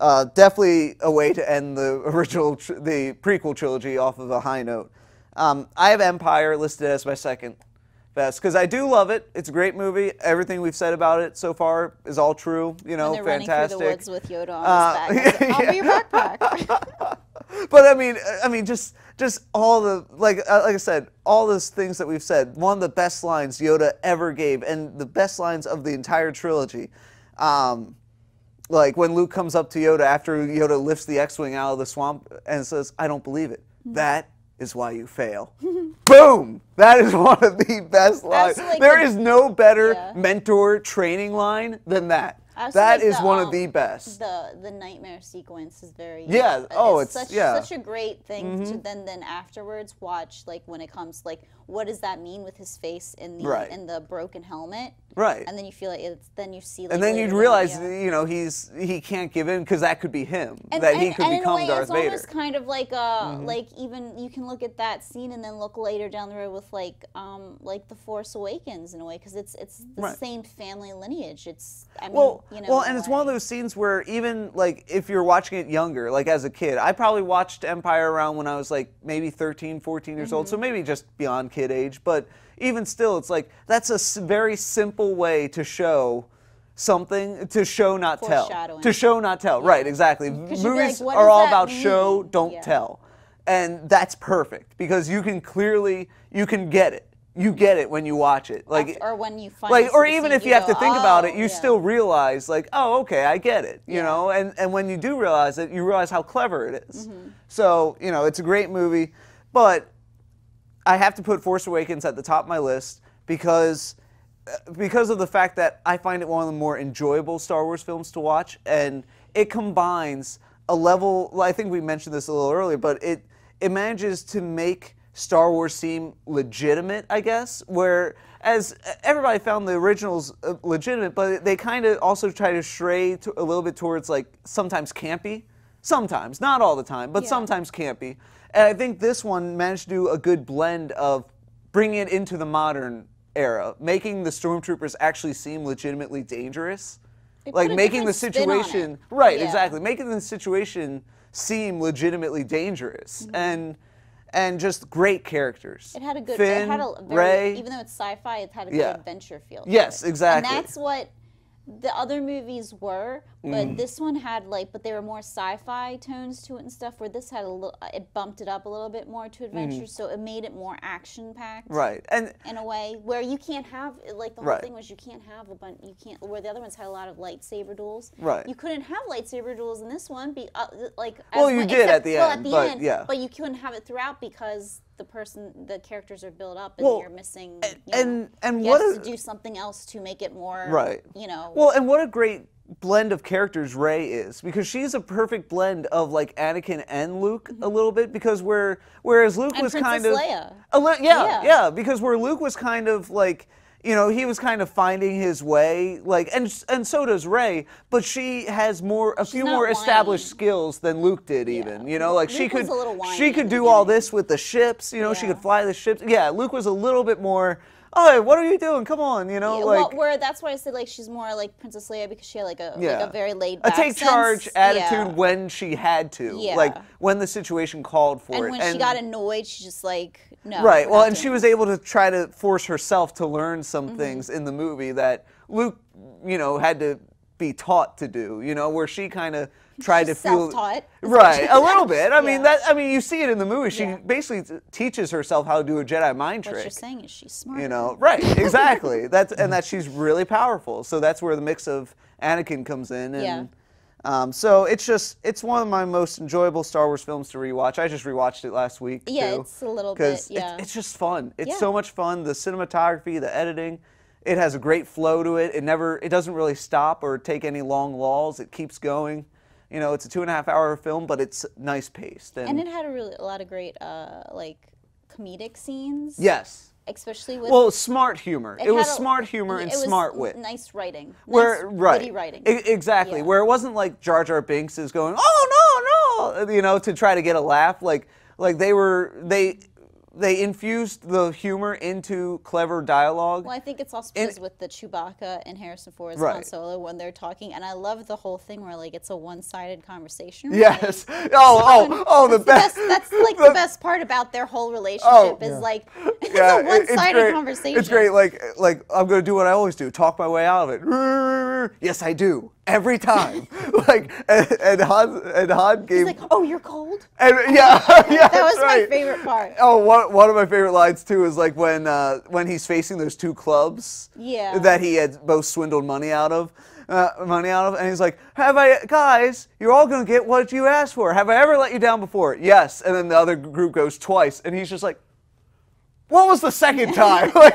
[SPEAKER 1] Uh, definitely a way to end the original, tr- the prequel trilogy off of a high note. Um, I have Empire listed as my second best because I do love it. It's a great movie. Everything we've said about it so far is all true. You know,
[SPEAKER 2] When they're
[SPEAKER 1] fantastic.
[SPEAKER 2] running through the woods with Yoda on
[SPEAKER 1] Uh,
[SPEAKER 2] his back. I was like, I'll be your backpack.
[SPEAKER 1] but I mean, I mean, just just all the like uh, like I said, all those things that we've said. One of the best lines Yoda ever gave, and the best lines of the entire trilogy. Um, like when Luke comes up to Yoda after Yoda lifts the X-wing out of the swamp and says, "I don't believe it." that is why you fail. Boom! That is one of the best lines.
[SPEAKER 2] Absolutely.
[SPEAKER 1] There is no better
[SPEAKER 2] Yeah.
[SPEAKER 1] mentor training line than that. That
[SPEAKER 2] like
[SPEAKER 1] is
[SPEAKER 2] the,
[SPEAKER 1] one of
[SPEAKER 2] um,
[SPEAKER 1] the best.
[SPEAKER 2] The the nightmare sequence is very
[SPEAKER 1] Yeah, oh, it's-
[SPEAKER 2] such
[SPEAKER 1] yeah. Mm-hmm.
[SPEAKER 2] such a great thing to then then afterwards watch like when it comes like what does that mean with his face in the
[SPEAKER 1] Right.
[SPEAKER 2] in the broken helmet
[SPEAKER 1] Right.
[SPEAKER 2] and then you feel like it's then you see like,
[SPEAKER 1] and then you'd realize, you know, he's he can't give in because that could be him.
[SPEAKER 2] and,
[SPEAKER 1] that
[SPEAKER 2] and,
[SPEAKER 1] he could
[SPEAKER 2] and in a
[SPEAKER 1] become
[SPEAKER 2] way,
[SPEAKER 1] Darth
[SPEAKER 2] it's
[SPEAKER 1] Vader. Mm-hmm.
[SPEAKER 2] almost kind of like uh like even you can look at that scene and then look later down the road with like um like the Force Awakens in a way because it's it's the
[SPEAKER 1] Right.
[SPEAKER 2] same family lineage. It's I mean
[SPEAKER 1] Well,
[SPEAKER 2] you know
[SPEAKER 1] well, and
[SPEAKER 2] a
[SPEAKER 1] it's one of those scenes where even like if you're watching it younger, like as a kid, I probably watched Empire around when I was like maybe 13, 14 years old, so
[SPEAKER 2] Mm-hmm.
[SPEAKER 1] maybe just beyond kid age. But even still, it's like that's a very simple way to show something to show not tell to show not tell right exactly movies
[SPEAKER 2] like,
[SPEAKER 1] are all about show don't
[SPEAKER 2] Yeah.
[SPEAKER 1] tell and that's perfect because you can clearly you can get it you get it when you watch it like
[SPEAKER 2] or when you find
[SPEAKER 1] like or even if you have
[SPEAKER 2] go,
[SPEAKER 1] to think about it
[SPEAKER 2] "Oh,
[SPEAKER 1] you
[SPEAKER 2] yeah."
[SPEAKER 1] still realize like oh okay i get it you
[SPEAKER 2] Yeah.
[SPEAKER 1] know and and when you do realize it you realize how clever it is.
[SPEAKER 2] Mm-hmm.
[SPEAKER 1] so you know it's a great movie but i have to put force awakens at the top of my list because uh, because of the fact that i find it one of the more enjoyable star wars films to watch and it combines a level well, i think we mentioned this a little earlier but it it manages to make Star Wars seem legitimate, I guess. Where as everybody found the originals uh, legitimate, but they kind of also try to stray to, a little bit towards like sometimes campy, sometimes not all the time, but
[SPEAKER 2] Yeah.
[SPEAKER 1] sometimes campy. And I think this one managed to do a good blend of bringing it into the modern era, making the stormtroopers actually seem legitimately dangerous.
[SPEAKER 2] They
[SPEAKER 1] like making the
[SPEAKER 2] different spin on it.
[SPEAKER 1] situation right
[SPEAKER 2] Yeah.
[SPEAKER 1] exactly making the situation seem legitimately dangerous mm-hmm. and and just great characters.
[SPEAKER 2] It had a good.
[SPEAKER 1] Finn,
[SPEAKER 2] it had a very,
[SPEAKER 1] Rey.
[SPEAKER 2] even though it's sci-fi, it had a good
[SPEAKER 1] Yeah.
[SPEAKER 2] adventure feel.
[SPEAKER 1] Yes, exactly.
[SPEAKER 2] And that's what the other movies were, but
[SPEAKER 1] Mm.
[SPEAKER 2] this one had like, but they were more sci-fi tones to it and stuff. Where this had a little, it bumped it up a little bit more to adventure, so it made it more action-packed.
[SPEAKER 1] Mm. right, and
[SPEAKER 2] In a way where you can't have like the whole
[SPEAKER 1] Right.
[SPEAKER 2] thing was you can't have a bunch you can't where the other ones had a lot of lightsaber duels.
[SPEAKER 1] Right.
[SPEAKER 2] You couldn't have lightsaber duels in this one. Be uh, like
[SPEAKER 1] Well, you
[SPEAKER 2] mu-
[SPEAKER 1] did at the
[SPEAKER 2] well,
[SPEAKER 1] end,
[SPEAKER 2] at the
[SPEAKER 1] but
[SPEAKER 2] end,
[SPEAKER 1] yeah.
[SPEAKER 2] But you couldn't have it throughout because the person, the characters are built up, and
[SPEAKER 1] Well,
[SPEAKER 2] you're missing.
[SPEAKER 1] and-
[SPEAKER 2] you know,
[SPEAKER 1] and- and
[SPEAKER 2] you
[SPEAKER 1] what
[SPEAKER 2] have
[SPEAKER 1] a-
[SPEAKER 2] to do something else to make it more.
[SPEAKER 1] Right.
[SPEAKER 2] You know.
[SPEAKER 1] Well, and what a great blend of characters Rey is because she's a perfect blend of like Anakin and Luke a little bit because where whereas Luke
[SPEAKER 2] Mm-hmm. And
[SPEAKER 1] was kind of
[SPEAKER 2] Leia.
[SPEAKER 1] a yeah, yeah
[SPEAKER 2] Yeah.
[SPEAKER 1] because where Luke was kind of like you know he was kind of finding his way like and and so does Rey but she has more a few
[SPEAKER 2] not
[SPEAKER 1] more established skills than Luke did even you know? Like she
[SPEAKER 2] Luke was
[SPEAKER 1] could
[SPEAKER 2] whiny
[SPEAKER 1] she could do all this with the ships you know? She could fly the ships. Yeah Luke was a little bit more oh what are you doing come on you know
[SPEAKER 2] Yeah,
[SPEAKER 1] like
[SPEAKER 2] well, where that's why I said like she's more like Princess Leia because she had like a
[SPEAKER 1] Yeah.
[SPEAKER 2] like a very laid
[SPEAKER 1] a
[SPEAKER 2] back
[SPEAKER 1] take charge
[SPEAKER 2] sense.
[SPEAKER 1] attitude
[SPEAKER 2] Yeah.
[SPEAKER 1] when she had to,
[SPEAKER 2] Yeah.
[SPEAKER 1] like when the situation called for it.
[SPEAKER 2] And
[SPEAKER 1] it.
[SPEAKER 2] when she got annoyed, she just like no.
[SPEAKER 1] right, well, and she was able to try to force herself to learn some
[SPEAKER 2] Mm-hmm.
[SPEAKER 1] things in the movie that Luke, you know, had to be taught to do. You know, where she kind of tried
[SPEAKER 2] She's
[SPEAKER 1] to feel
[SPEAKER 2] self-taught,
[SPEAKER 1] right a little bit. I mean that. I mean you see it in the movie. She
[SPEAKER 2] Yeah.
[SPEAKER 1] basically teaches herself how to do a Jedi mind
[SPEAKER 2] What
[SPEAKER 1] trick.
[SPEAKER 2] What you're saying is she's smart.
[SPEAKER 1] You know, right? Exactly. that's and that she's really powerful. So that's where the mix of Anakin comes in. And,
[SPEAKER 2] Yeah.
[SPEAKER 1] Um, so it's just it's one of my most enjoyable Star Wars films to rewatch. I just rewatched it last week.
[SPEAKER 2] Yeah,
[SPEAKER 1] too,
[SPEAKER 2] it's a little bit, yeah.
[SPEAKER 1] It's, it's just fun. It's
[SPEAKER 2] Yeah.
[SPEAKER 1] so much fun. The cinematography, the editing. It has a great flow to it. It never, it doesn't really stop or take any long lulls. It keeps going. You know, it's a two and a half hour film, but it's nice paced. And,
[SPEAKER 2] And it had a really a lot of great uh like comedic scenes.
[SPEAKER 1] yes,
[SPEAKER 2] Especially with
[SPEAKER 1] well, smart humor. It, was
[SPEAKER 2] a-
[SPEAKER 1] smart humor and smart wit.
[SPEAKER 2] Nice writing.
[SPEAKER 1] where
[SPEAKER 2] nice,
[SPEAKER 1] right
[SPEAKER 2] witty writing.
[SPEAKER 1] E- exactly
[SPEAKER 2] Yeah.
[SPEAKER 1] where it wasn't like jar jar binks is going oh no no you know to try to get a laugh like like they were they they infused the humor into clever dialogue
[SPEAKER 2] Well, I think it's also because with the Chewbacca and Harrison Ford's
[SPEAKER 1] Right.
[SPEAKER 2] Han Solo when they're talking, and I love the whole thing where like it's a one-sided conversation.
[SPEAKER 1] yes oh oh oh the
[SPEAKER 2] That's,
[SPEAKER 1] best
[SPEAKER 2] that's like the best part about their whole relationship oh, is like it's
[SPEAKER 1] Oh, yeah,
[SPEAKER 2] a one-sided
[SPEAKER 1] great.
[SPEAKER 2] conversation.
[SPEAKER 1] It's great. Like, like I'm gonna do what I always do: talk my way out of it. Yes, I do every time. like, and, and Han and Han gave.
[SPEAKER 2] It's like, oh, you're cold.
[SPEAKER 1] and, yeah, yeah,
[SPEAKER 2] That was
[SPEAKER 1] that's
[SPEAKER 2] my favorite part.
[SPEAKER 1] Oh, one, one of my favorite lines too is like when uh, when he's facing those two clubs
[SPEAKER 2] Yeah.
[SPEAKER 1] that he had both swindled money out of. uh, money out of, and he's like, "Have I, guys? You're all gonna get what you asked for. Have I ever let you down before? Yes." And then the other group goes twice, and he's just like, "What was the second time?" like,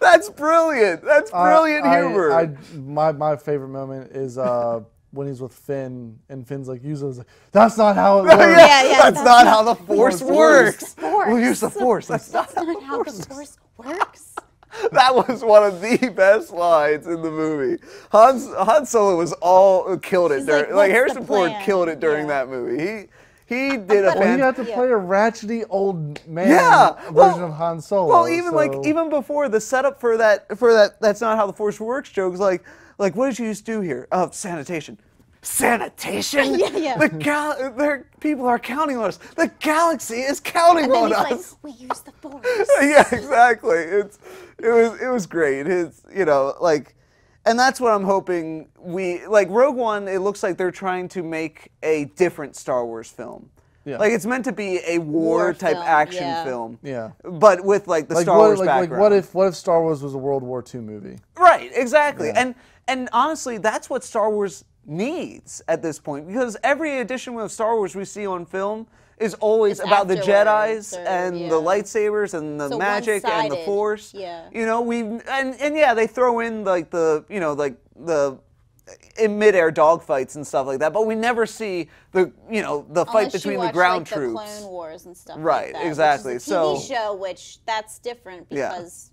[SPEAKER 1] that's brilliant. That's brilliant
[SPEAKER 3] I-
[SPEAKER 1] humor.
[SPEAKER 3] I, my my favorite moment is uh, when he's with Finn and Finn's like, "Use those." That's not how it works.
[SPEAKER 2] Yeah, yeah,
[SPEAKER 1] that's,
[SPEAKER 2] that's
[SPEAKER 1] not how the force
[SPEAKER 3] Force
[SPEAKER 1] works.
[SPEAKER 2] Force.
[SPEAKER 1] We'll use the force. That's not
[SPEAKER 2] That's not how the force works.
[SPEAKER 1] That was one of the best lines in the movie. Hans Han Solo was all killed it
[SPEAKER 2] He's
[SPEAKER 1] during
[SPEAKER 2] like,
[SPEAKER 1] like, Harrison Ford killed it during
[SPEAKER 2] Yeah.
[SPEAKER 1] that movie. He he did a
[SPEAKER 2] But-
[SPEAKER 3] Well,
[SPEAKER 1] fan-
[SPEAKER 3] you have to play a ratchety old man
[SPEAKER 1] yeah
[SPEAKER 3] version
[SPEAKER 1] well-
[SPEAKER 3] of Han Solo.
[SPEAKER 1] Well, even like even before the setup for that for that that's not how the Force works jokes like like what did you used to do here? Oh, sanitation. Sanitation?
[SPEAKER 2] Yeah, yeah.
[SPEAKER 1] The gal- their people are counting on us. The galaxy is counting
[SPEAKER 2] And then
[SPEAKER 1] on
[SPEAKER 2] he's
[SPEAKER 1] us.
[SPEAKER 2] like, we use the force.
[SPEAKER 1] yeah, exactly. It's it was it was great. His you know like, and that's what I'm hoping we like. Rogue One. It looks like they're trying to make a different Star Wars film.
[SPEAKER 3] Yeah.
[SPEAKER 1] Like it's meant to be a war,
[SPEAKER 2] War
[SPEAKER 1] type
[SPEAKER 2] film,
[SPEAKER 1] action
[SPEAKER 2] yeah.
[SPEAKER 1] film.
[SPEAKER 3] Yeah.
[SPEAKER 1] But with like the
[SPEAKER 3] like
[SPEAKER 1] Star
[SPEAKER 3] what,
[SPEAKER 1] Wars
[SPEAKER 3] like, like
[SPEAKER 1] background.
[SPEAKER 3] what if what if Star Wars was a World War II movie?
[SPEAKER 1] Right, exactly.
[SPEAKER 3] Yeah.
[SPEAKER 1] And and honestly, that's what Star Wars needs at this point because every edition of Star Wars we see on film is always
[SPEAKER 2] It's
[SPEAKER 1] about the Jedi's
[SPEAKER 2] or-
[SPEAKER 1] and
[SPEAKER 2] yeah.
[SPEAKER 1] the lightsabers and the
[SPEAKER 2] So
[SPEAKER 1] magic and the Force.
[SPEAKER 2] yeah.
[SPEAKER 1] You know, we and and yeah, they throw in like the you know like the in midair dogfights and stuff like that, but we never see the you know the fight
[SPEAKER 2] Unless you
[SPEAKER 1] between the
[SPEAKER 2] watch,
[SPEAKER 1] ground
[SPEAKER 2] like,
[SPEAKER 1] troops.
[SPEAKER 2] The Clone Wars and stuff.
[SPEAKER 1] Right,
[SPEAKER 2] like that,
[SPEAKER 1] exactly.
[SPEAKER 2] Which is a TV
[SPEAKER 1] So-
[SPEAKER 2] show, which that's different
[SPEAKER 1] Yeah.
[SPEAKER 2] because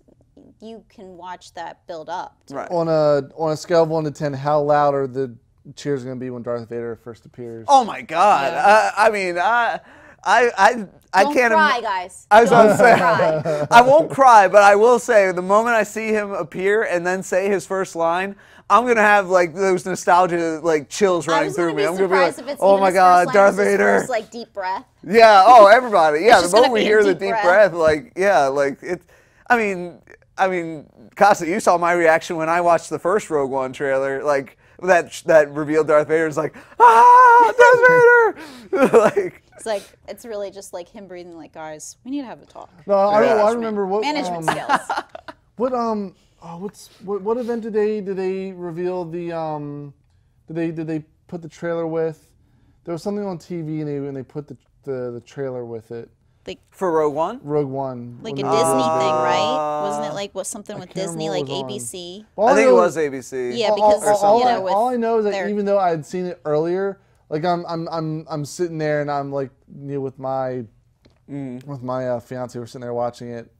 [SPEAKER 2] you can watch that build up.
[SPEAKER 1] Right.
[SPEAKER 3] On a on a scale of one to ten, how loud are the cheers going to be when Darth Vader first appears?
[SPEAKER 1] Oh my God!
[SPEAKER 2] Yeah.
[SPEAKER 1] I, I mean, I I I, I
[SPEAKER 2] Don't
[SPEAKER 1] can't.
[SPEAKER 2] cry, guys.
[SPEAKER 1] I was
[SPEAKER 2] Don't cry.
[SPEAKER 1] I won't cry, but I will say the moment I see him appear and then say his first line, I'm gonna have like those nostalgia like chills running through me. I'm gonna be like,
[SPEAKER 2] if it's
[SPEAKER 1] oh my God, Darth Vader!
[SPEAKER 2] First, like deep breath.
[SPEAKER 1] Yeah. Oh, everybody. Yeah. The moment we hear the
[SPEAKER 2] deep
[SPEAKER 1] deep
[SPEAKER 2] breath.
[SPEAKER 1] breath, like yeah, like it. I mean, I mean, Costa, you saw my reaction when I watched the first Rogue One trailer, like that that revealed Darth Vader is like ah, Darth Vader, like.
[SPEAKER 2] It's like it's really just like him breathing. Like, guys, we need to have a talk.
[SPEAKER 3] no, I,
[SPEAKER 1] Yeah.
[SPEAKER 3] I remember what
[SPEAKER 2] management
[SPEAKER 3] um,
[SPEAKER 2] skills.
[SPEAKER 3] What um oh, what's what, what event did they did they reveal the um did they did they put the trailer with? There was something on TV and they and they put the the, the trailer with it.
[SPEAKER 2] Like
[SPEAKER 1] For Rogue One?
[SPEAKER 3] Rogue One.
[SPEAKER 2] like a Disney
[SPEAKER 3] revealed
[SPEAKER 2] thing, right? Wasn't it like what something with Disney, like
[SPEAKER 3] what was on.
[SPEAKER 2] ABC?
[SPEAKER 3] All
[SPEAKER 1] I think it
[SPEAKER 3] know-
[SPEAKER 1] was ABC.
[SPEAKER 2] Yeah, because,
[SPEAKER 3] all,
[SPEAKER 2] you know,
[SPEAKER 3] I,
[SPEAKER 2] with
[SPEAKER 3] all I know is that
[SPEAKER 2] their-
[SPEAKER 3] even though I had seen it earlier, like I'm I'm I'm I'm sitting there and I'm like you know, with my
[SPEAKER 1] Mm.
[SPEAKER 3] with my uh, fiance, we're sitting there watching it.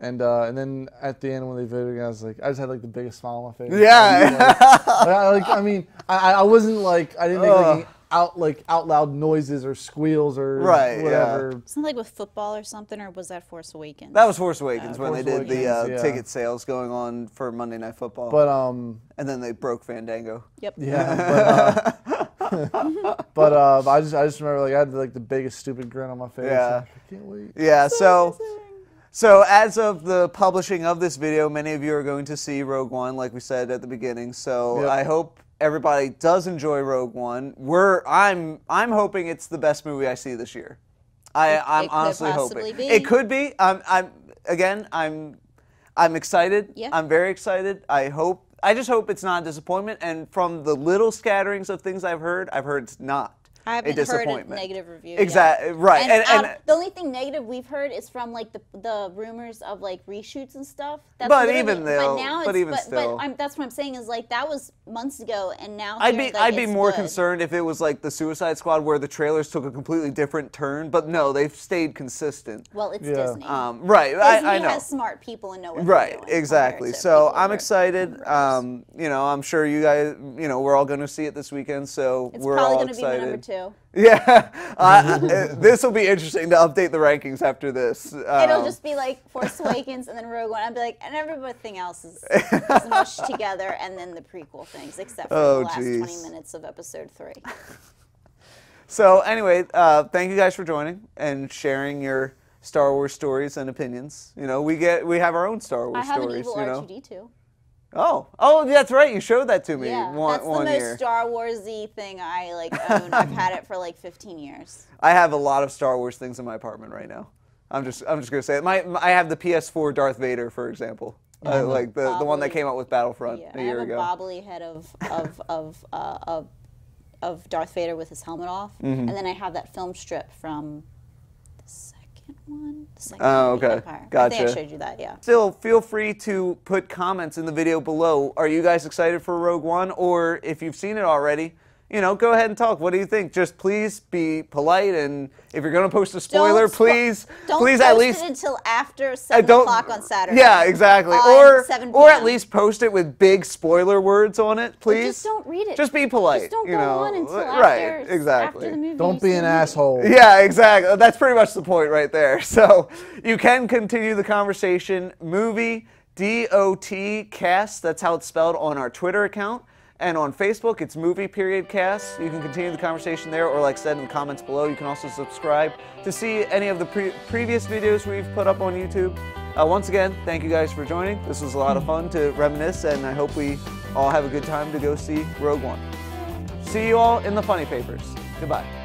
[SPEAKER 3] And uh, and then at the end when they voted, I was like, I just had like the biggest smile on my face.
[SPEAKER 1] Yeah.
[SPEAKER 3] Like, I, like I mean, I, I wasn't like I didn't make like any out like out loud noises or squeals or
[SPEAKER 1] Right, yeah.
[SPEAKER 3] whatever.
[SPEAKER 2] Wasn't like with football or something, or was that Force Awakens?
[SPEAKER 1] That was Force Awakens when
[SPEAKER 3] Force
[SPEAKER 1] they did the uh,
[SPEAKER 3] yeah.
[SPEAKER 1] ticket sales going on for Monday Night Football.
[SPEAKER 3] But um,
[SPEAKER 1] and then they broke Fandango.
[SPEAKER 2] Yep.
[SPEAKER 3] yeah. But, uh, but uh, I just I just remember like I had like the biggest stupid grin on my face.
[SPEAKER 1] Yeah.
[SPEAKER 3] Like, I can't wait.
[SPEAKER 1] Yeah, so so as of the publishing of this video, many of you are going to see Rogue One, like we said at the beginning. So
[SPEAKER 3] Yep.
[SPEAKER 1] I hope everybody does enjoy Rogue One. We're I'm I'm hoping it's the best movie I see this year. I, I'm
[SPEAKER 2] it could
[SPEAKER 1] honestly hoping
[SPEAKER 2] be.
[SPEAKER 1] it could be. I'm I'm again I'm I'm excited.
[SPEAKER 2] Yeah.
[SPEAKER 1] I'm very excited. I hope I just hope it's not a disappointment. And from the little scatterings of things I've heard, I've heard it's not.
[SPEAKER 2] I
[SPEAKER 1] a
[SPEAKER 2] haven't heard a negative review.
[SPEAKER 1] Exactly right.
[SPEAKER 2] And,
[SPEAKER 1] And, and,
[SPEAKER 2] um, the only thing negative we've heard is from like the the rumors of like reshoots and stuff. That's
[SPEAKER 1] But
[SPEAKER 2] literally-
[SPEAKER 1] even though-
[SPEAKER 2] but now
[SPEAKER 1] but
[SPEAKER 2] it's,
[SPEAKER 1] even
[SPEAKER 2] but,
[SPEAKER 1] still.
[SPEAKER 2] but I'm, that's what I'm saying is like that was months ago, and now
[SPEAKER 1] I'd
[SPEAKER 2] hearing
[SPEAKER 1] be
[SPEAKER 2] that
[SPEAKER 1] I'd be more
[SPEAKER 2] good.
[SPEAKER 1] concerned if it was like the Suicide Squad where the trailers took a completely different turn, but no, they've stayed consistent.
[SPEAKER 2] Well, it's
[SPEAKER 3] Yeah.
[SPEAKER 2] Disney.
[SPEAKER 1] Um, right,
[SPEAKER 2] Disney
[SPEAKER 1] I, I know.
[SPEAKER 2] has smart people and know what
[SPEAKER 1] Right,
[SPEAKER 2] they're doing
[SPEAKER 1] exactly. So I'm excited. Um, you know, I'm sure you guys, you know, we're all going to see it this weekend, so
[SPEAKER 2] it's
[SPEAKER 1] we're
[SPEAKER 2] probably
[SPEAKER 1] all
[SPEAKER 2] going to be my number
[SPEAKER 1] excited.
[SPEAKER 2] two.
[SPEAKER 1] Yeah, uh, this will be interesting to update the rankings after this.
[SPEAKER 2] It'll
[SPEAKER 1] Um,
[SPEAKER 2] just be like Force Awakens and then Rogue One. I'd be like, and everything else is, is mushed together, and then the prequel things, except for
[SPEAKER 1] Oh,
[SPEAKER 2] the last
[SPEAKER 1] geez.
[SPEAKER 2] 20 minutes of Episode Three.
[SPEAKER 1] So anyway, uh, thank you guys for joining and sharing your Star Wars stories and opinions. You know, we get we have our own Star Wars
[SPEAKER 2] I have an
[SPEAKER 1] stories.
[SPEAKER 2] evil
[SPEAKER 1] you know.
[SPEAKER 2] R2D2.
[SPEAKER 1] Oh, oh, that's right. You showed that to me
[SPEAKER 2] Yeah,
[SPEAKER 1] one,
[SPEAKER 2] that's the
[SPEAKER 1] one
[SPEAKER 2] most
[SPEAKER 1] year.
[SPEAKER 2] Star Warsy thing I like own. I've had it for like 15 years.
[SPEAKER 1] I have a lot of Star Wars things in my apartment right now. I'm just, I'm just gonna say it. My, my- I have the PS4 Darth Vader, for example. Uh, like the, the one that came out with Battlefront
[SPEAKER 2] Yeah,
[SPEAKER 1] a
[SPEAKER 2] I
[SPEAKER 1] year
[SPEAKER 2] have
[SPEAKER 1] ago.
[SPEAKER 2] a bobbly head of of of uh, of of Darth Vader with his helmet off,
[SPEAKER 1] Mm-hmm.
[SPEAKER 2] and then I have that film strip from the second one. The second
[SPEAKER 1] Oh, okay.
[SPEAKER 2] Empire. I think
[SPEAKER 1] Gotcha.
[SPEAKER 2] I showed you that. Yeah.
[SPEAKER 1] Still, feel free to put comments in the video below. Are you guys excited for Rogue One? Or if you've seen it already, you know, go ahead and talk. What do you think? Just please be polite, and if you're going to post a spoiler,
[SPEAKER 2] Don't spo-
[SPEAKER 1] please,
[SPEAKER 2] Don't
[SPEAKER 1] please
[SPEAKER 2] post
[SPEAKER 1] at least
[SPEAKER 2] it until after seven
[SPEAKER 1] don't-
[SPEAKER 2] o'clock on Saturday.
[SPEAKER 1] Yeah, exactly.
[SPEAKER 2] On
[SPEAKER 1] Or
[SPEAKER 2] 7
[SPEAKER 1] or at least post it with big spoiler words on it, please.
[SPEAKER 2] just don't read it.
[SPEAKER 1] Just be polite.
[SPEAKER 2] Just don't
[SPEAKER 1] you
[SPEAKER 2] go
[SPEAKER 1] know.
[SPEAKER 2] on until
[SPEAKER 1] right,
[SPEAKER 2] after,
[SPEAKER 1] exactly.
[SPEAKER 2] after the movie.
[SPEAKER 3] Don't be an
[SPEAKER 2] movie.
[SPEAKER 3] asshole.
[SPEAKER 1] Yeah, exactly. That's pretty much the point right there. So you can continue the conversation. Movie DOT cast, that's how it's spelled on our Twitter account. And on Facebook, it's movie period cast. You can continue the conversation there, or like said in the comments below, you can also subscribe to see any of the pre- previous videos we've put up on YouTube. Uh, once again, thank you guys for joining. This was a lot of fun to reminisce, and I hope we all have a good time to go see Rogue One. See you all in the funny papers. Goodbye.